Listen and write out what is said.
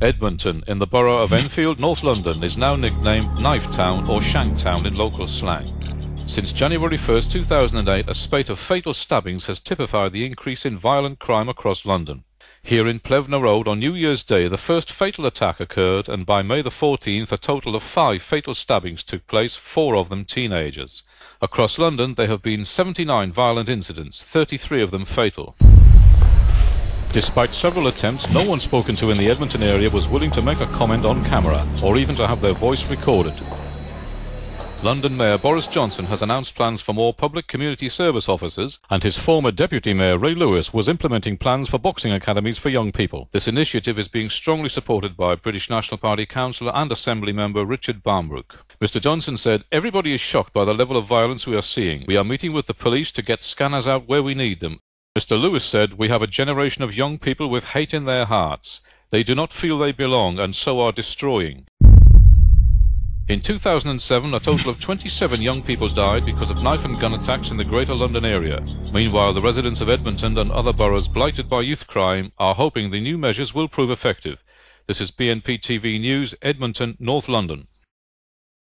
Edmonton, in the borough of Enfield, North London, is now nicknamed Knife Town or Shank Town in local slang. Since January 1, 2008, a spate of fatal stabbings has typified the increase in violent crime across London. Here in Plevna Road on New Year's Day, the first fatal attack occurred, and by May the 14th, a total of five fatal stabbings took place, four of them teenagers. Across London, there have been 79 violent incidents, 33 of them fatal. Despite several attempts, no one spoken to in the Edmonton area was willing to make a comment on camera, or even to have their voice recorded. London Mayor Boris Johnson has announced plans for more public community service officers, and his former Deputy Mayor Ray Lewis was implementing plans for boxing academies for young people. This initiative is being strongly supported by British National Party councillor and Assembly member Richard Barnbrook. Mr Johnson said, Everybody is shocked by the level of violence we are seeing. We are meeting with the police to get scanners out where we need them, Mr. Lewis said, We have a generation of young people with hate in their hearts. They do not feel they belong and so are destroying. In 2007, a total of 27 young people died because of knife and gun attacks in the Greater London area. Meanwhile, the residents of Edmonton and other boroughs blighted by youth crime are hoping the new measures will prove effective. This is BNP TV News, Edmonton, North London.